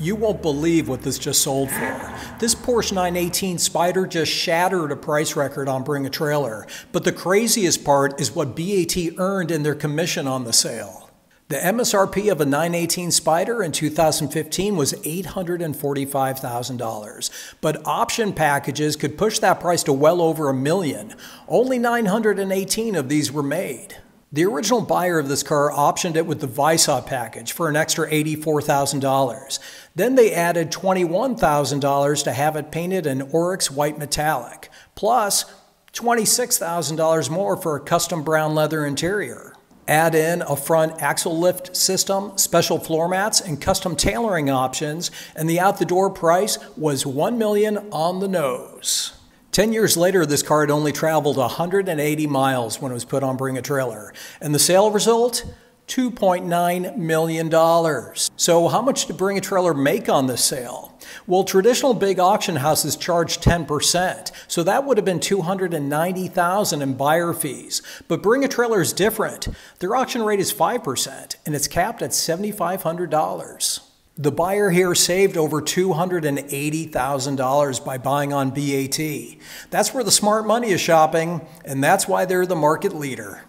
You won't believe what this just sold for. This Porsche 918 Spyder just shattered a price record on Bring a Trailer. But the craziest part is what BAT earned in their commission on the sale. The MSRP of a 918 Spyder in 2015 was $845,000, but option packages could push that price to well over a million. Only 918 of these were made. The original buyer of this car optioned it with the Weissach package for an extra $84,000. Then they added $21,000 to have it painted in Oryx white metallic, plus $26,000 more for a custom brown leather interior. Add in a front axle lift system, special floor mats, and custom tailoring options, and the out the door price was 1 million on the nose. Ten years later, this car had only traveled 180 miles when it was put on Bring a Trailer. And the sale result? $2.9 million. So, how much did Bring a Trailer make on this sale? Well, traditional big auction houses charge 10%, so that would have been $290,000 in buyer fees. But Bring a Trailer is different. Their auction rate is 5%, and it's capped at $7,500. The buyer here saved over $280,000 by buying on BAT. That's where the smart money is shopping, and that's why they're the market leader.